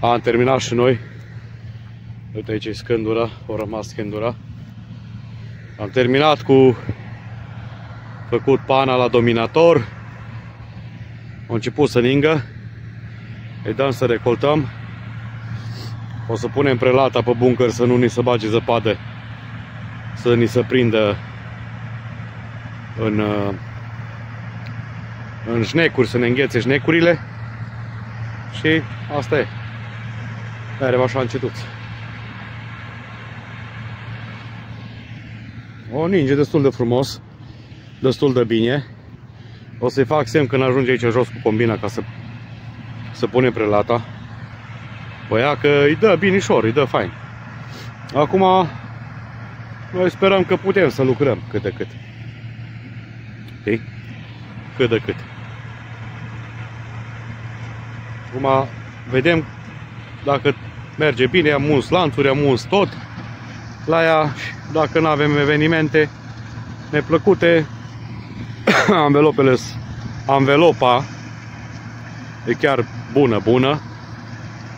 Am terminat și noi. Uite aici e scândura, o rămas scândura. Am terminat cu făcut pana la dominator. Am început să ningă. Îi dăm să recoltăm. O să punem prelata pe bunker să nu ni se bage zăpadă. Să ni se prindă în, în șnecuri, să ne înghețe șnecurile. Și asta e. Mereu așa încetut. O ninge destul de frumos, destul de bine. O să-i fac semn când ajunge aici jos cu combina ca să, să pune prelata. Păi ea că îi dă binișor, îi dă fain. Acum noi sperăm că putem să lucrăm cât de cât. Știi? Cât de cât. Acum vedem dacă merge bine, am uns lanțuri, am uns tot la ea, dacă nu avem evenimente neplăcute, anvelopele, anvelopa e chiar bună, bună,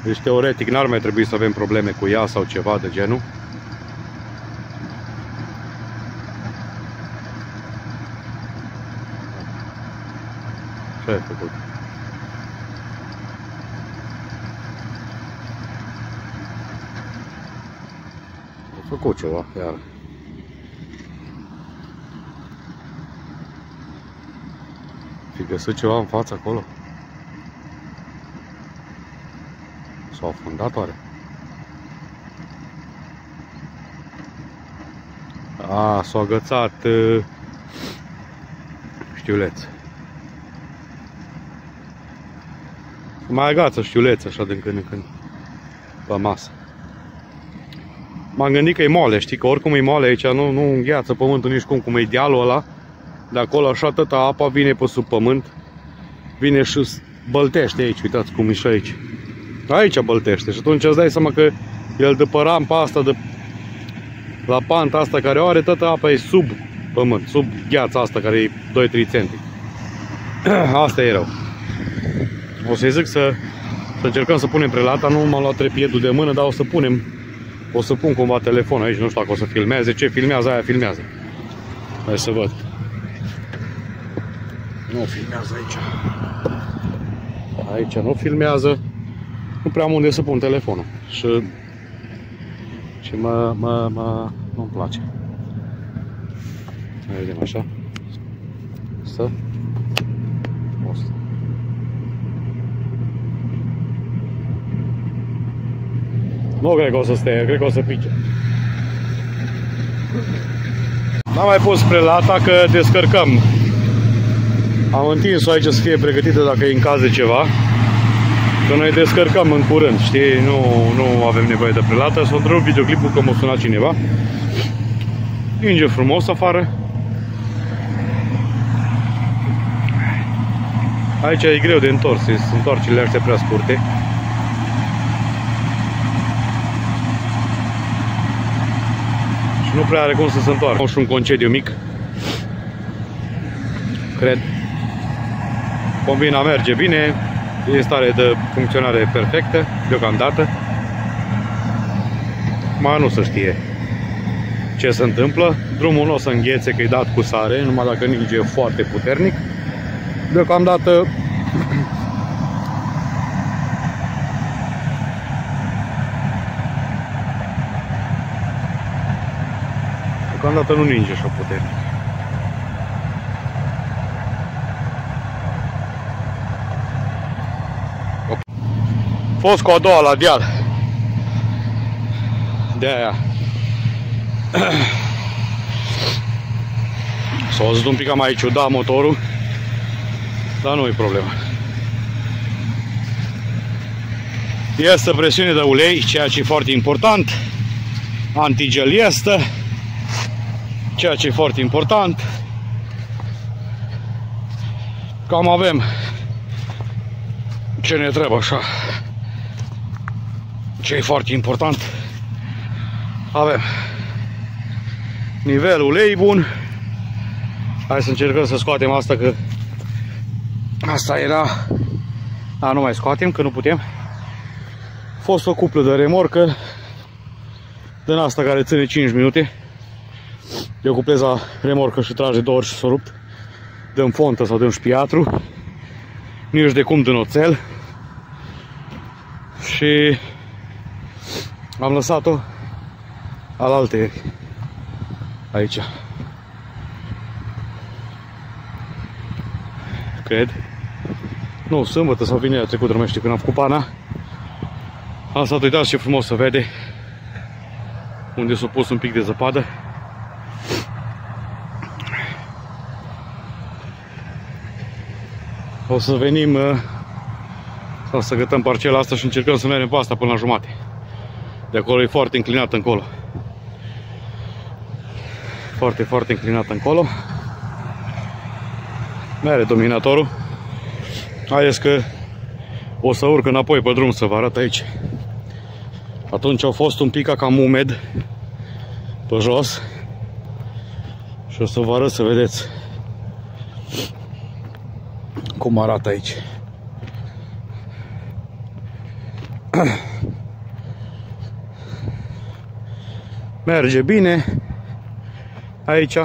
deci teoretic n-ar mai trebui să avem probleme cu ea sau ceva de genul. Ce ai făcut? Făcut ceva, iar. Fi găsit ceva în față acolo? S-au afundat oare? A, s-a agățat uh, știuleț. Mai agață știuleț așa din când în când pe masă. M-am gândit că e moale, știi, că oricum e moale aici, nu, nu îngheață pământul nici cum, cum e dealul ăla. De acolo așa atâta apa vine pe sub pământ. Vine și băltește aici, uitați cum e și aici. Aici băltește și atunci îți dai seama că el de pe rampa asta, de la panta asta care o are, toată apa e sub pământ, sub gheața asta care e 2-3 cm. Asta e rău. O să-i zic să, să încercăm să punem prelata, nu m-am luat trepiedul de mână, dar o să punem, o să pun cumva telefonul aici, nu știu dacă o să filmeze, ce filmează aia filmează. Hai să văd. Nu filmează aici. Aici nu filmează nu prea am unde să pun telefonul și, și mă, mă, mă, nu-mi place. Mai vedem așa. Să. Asta. Nu cred că o să stea, cred că o să pice. N-am mai pus prelata că descărcăm. Am întins-o aici să fie pregătită dacă e în caz de ceva. Că noi descărcăm în curând, știi? Nu, nu avem nevoie de prelată. Să întrerup videoclipul că m-a sunat cineva. Ninge frumos afară. Aici e greu de întors, sunt întoarcerile astea prea scurte. Nu prea are cum să se întoarcă. Au și un concediu mic. Cred. Combina merge bine, E în stare de funcționare perfectă, deocamdată. Mai nu se știe ce se întâmplă. Drumul nu o să înghețe că e dat cu sare, numai dacă ninge foarte puternic. Deocamdată Deocamdată nu ninge așa puternic. fost cu a doua la deal. De aia. S-a văzut un pic mai ciudat motorul. Dar nu e problema. Este presiune de ulei, ceea ce e foarte important. Antigel este. Ceea ce e foarte important. Cam avem ce ne trebuie așa ce e foarte important, avem nivelul ulei bun. Hai să încercăm să scoatem asta că asta era... A, nu mai scoatem că nu putem. fost o cuplă de remorcă din asta care ține 5 minute. Eu cuplez la remorcă și trage două ori și s-o rupt. Dăm fontă sau dăm șpiatru. Nici de cum din oțel. Și am lăsat-o al alte aici. Cred. Nu, sâmbătă sau vinerea trecută, nu mai știu când am făcut pana. Am stat, uitați ce frumos se vede. Unde s-a pus un pic de zăpadă. O să venim uh, sau să gătăm parcela asta și încercăm să mergem pe asta până la jumate. De acolo e foarte înclinat încolo. Foarte, foarte înclinat încolo. Mere dominatorul. Haideți că o să urc înapoi pe drum să vă arăt aici. Atunci au fost un pic cam umed pe jos și o să vă arăt să vedeți cum arată aici. Merge bine aici.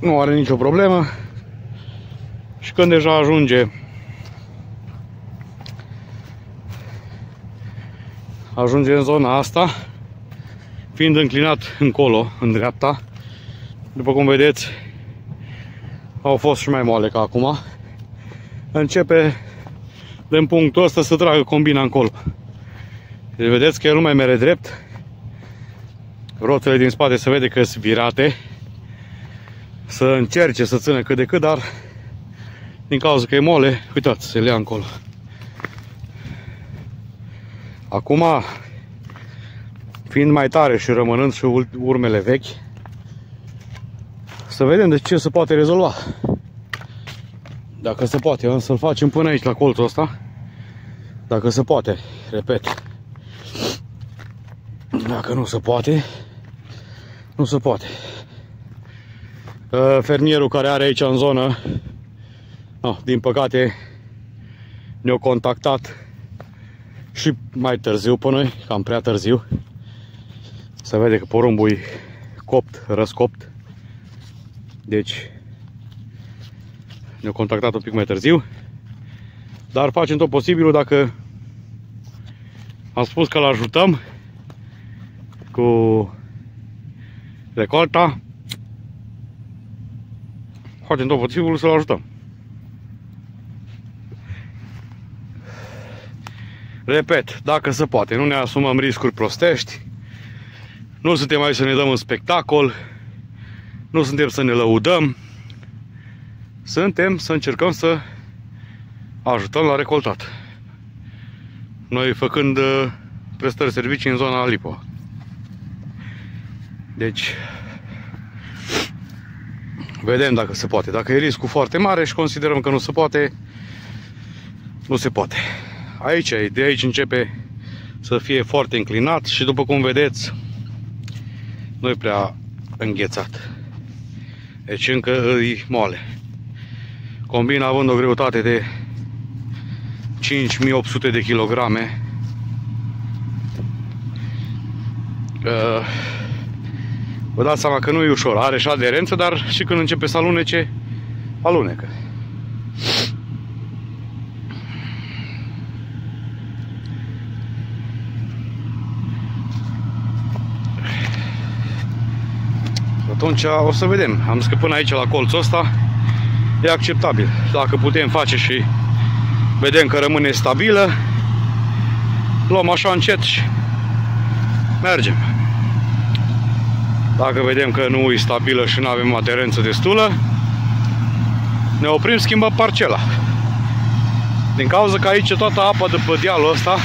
Nu are nicio problemă. Și când deja ajunge ajunge în zona asta fiind înclinat încolo, în dreapta după cum vedeți au fost și mai moale ca acum. Începe din punctul ăsta să tragă combina încolo deci vedeți că el nu mai mere drept. Roțele din spate se vede că sunt virate. Să încerce să țină cât de cât, dar din cauza că e mole, uitați, se lea încolo. Acum, fiind mai tare și rămânând și urmele vechi, să vedem de ce se poate rezolva. Dacă se poate, o să-l facem până aici, la colțul ăsta. Dacă se poate, repet. Dacă nu se poate, nu se poate. Fermierul care are aici în zonă No, din păcate ne-au contactat și mai târziu pe noi, cam prea târziu. Se vede că porumbul e copt, răscopt. Deci ne-au contactat un pic mai târziu. Dar facem tot posibilul dacă am spus că l ajutăm cu recolta. Facem tot posibilul să-l ajutăm. Repet, dacă se poate, nu ne asumăm riscuri prostești, nu suntem aici să ne dăm un spectacol, nu suntem să ne lăudăm, suntem să încercăm să ajutăm la recoltat. Noi făcând uh, prestări servicii în zona Lipo. Deci, vedem dacă se poate. Dacă e riscul foarte mare și considerăm că nu se poate, nu se poate aici, de aici începe să fie foarte înclinat și după cum vedeți, nu e prea înghețat. Deci încă îi moale. Combina având o greutate de 5800 de kilograme. Uh, vă dați seama că nu e ușor. Are și aderență, dar și când începe să alunece, alunecă. Atunci o să vedem. Am zis că până aici la colțul ăsta e acceptabil. Dacă putem face și vedem că rămâne stabilă, luăm așa încet și mergem. Dacă vedem că nu e stabilă și nu avem aderență destulă, ne oprim, schimbăm parcela. Din cauza că aici toată apa de pe dealul ăsta,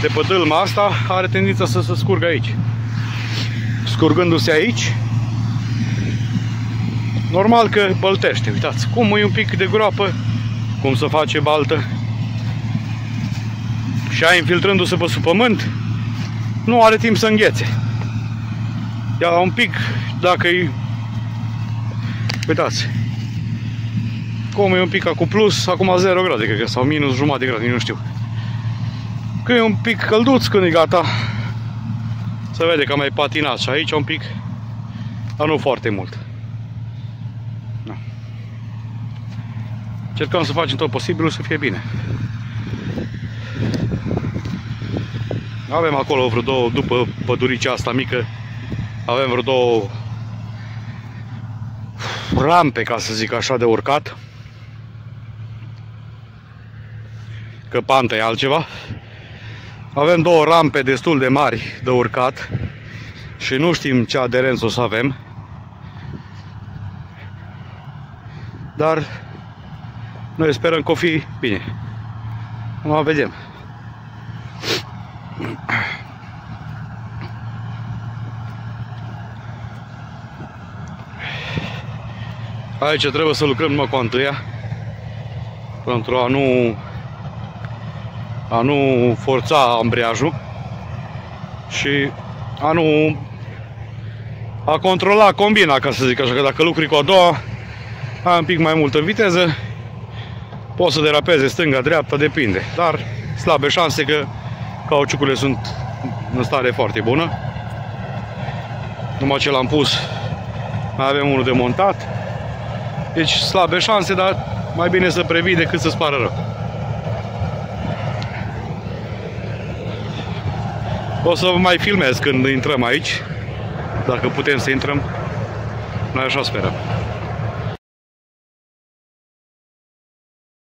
de pe dâlma asta, are tendința să se scurgă aici. Scurgându-se aici, Normal că băltește, uitați, cum e un pic de groapă, cum se face baltă. Și aia infiltrându-se pe sub pământ, nu are timp să înghețe. Ia un pic, dacă e... Uitați. Cum e un pic cu plus, acum 0 grade, cred că, sau minus jumătate de grade, nu știu. Când e un pic călduț, când e gata, se vede că am mai patinat și aici un pic, dar nu foarte mult. Cercăm să facem tot posibilul să fie bine. Avem acolo vreo două, după păduricea asta mică, avem vreo două rampe, ca să zic așa, de urcat. Că panta e altceva. Avem două rampe destul de mari de urcat și nu știm ce aderență o să avem. Dar noi sperăm că o fi bine. Acum vedem. Aici trebuie să lucrăm numai cu întâia pentru a nu a nu forța ambreiajul și a nu a controla combina, ca să zic așa, că dacă lucri cu a doua, ai un pic mai multă viteză, poți să derapeze stânga, dreapta, depinde. Dar slabe șanse că cauciucurile sunt în stare foarte bună. Numai ce l-am pus, mai avem unul de montat. Deci slabe șanse, dar mai bine să previi decât să spară rău. O să mai filmez când intrăm aici, dacă putem să intrăm. Noi așa sperăm.